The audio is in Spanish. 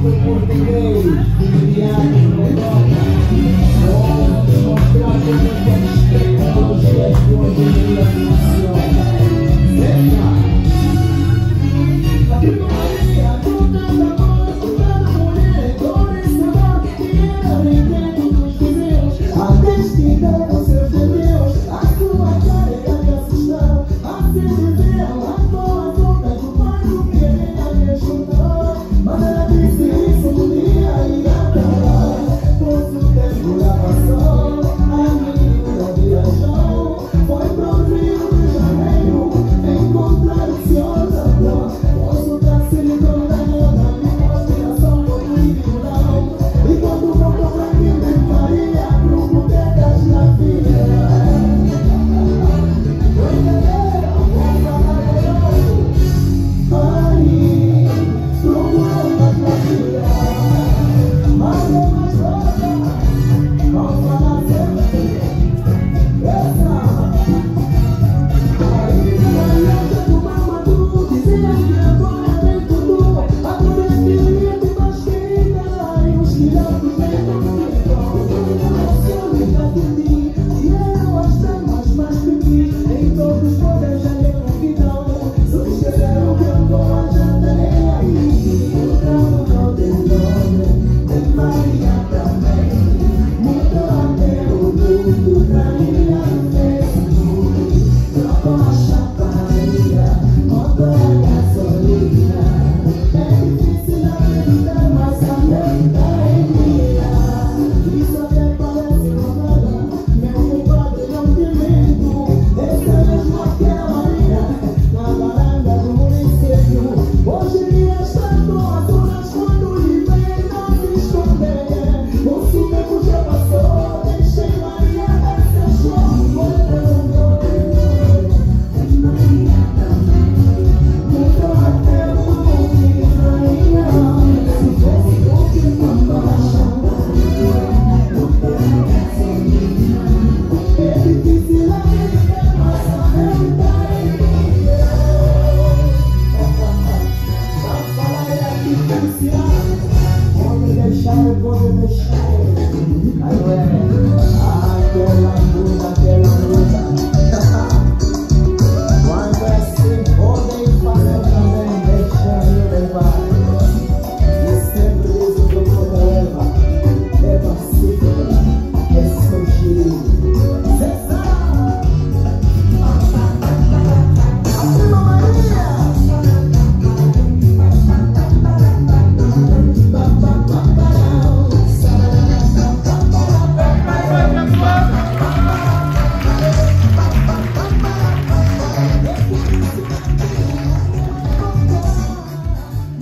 fue por